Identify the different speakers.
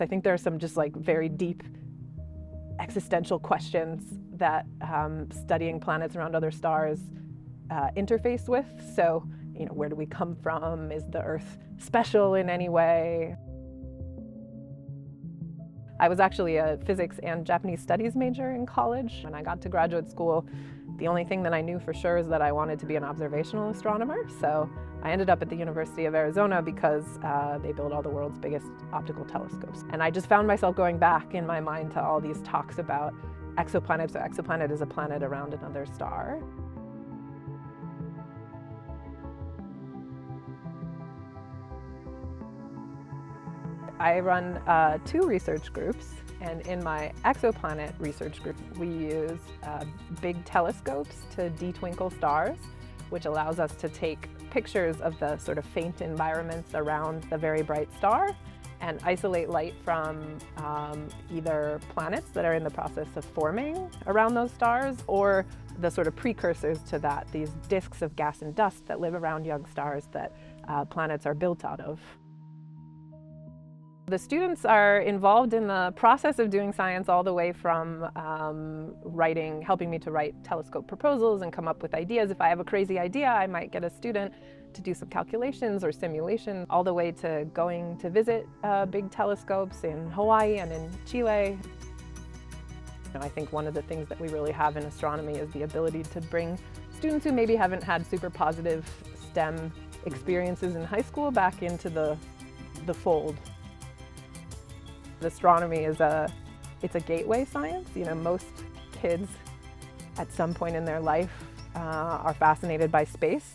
Speaker 1: So I think there are some just like very deep existential questions that um, studying planets around other stars uh, interface with. So, you know, where do we come from? Is the Earth special in any way? I was actually a physics and Japanese studies major in college. When I got to graduate school, the only thing that I knew for sure is that I wanted to be an observational astronomer. So I ended up at the University of Arizona because uh, they build all the world's biggest optical telescopes. And I just found myself going back in my mind to all these talks about exoplanets. So exoplanet is a planet around another star. I run uh, two research groups, and in my exoplanet research group, we use uh, big telescopes to detwinkle stars, which allows us to take pictures of the sort of faint environments around the very bright star and isolate light from um, either planets that are in the process of forming around those stars or the sort of precursors to that, these disks of gas and dust that live around young stars that uh, planets are built out of. The students are involved in the process of doing science all the way from um, writing, helping me to write telescope proposals and come up with ideas. If I have a crazy idea, I might get a student to do some calculations or simulations, all the way to going to visit uh, big telescopes in Hawaii and in Chile. I think one of the things that we really have in astronomy is the ability to bring students who maybe haven't had super positive STEM experiences in high school back into the, the fold. Astronomy is a, it's a gateway science. You know, most kids at some point in their life uh, are fascinated by space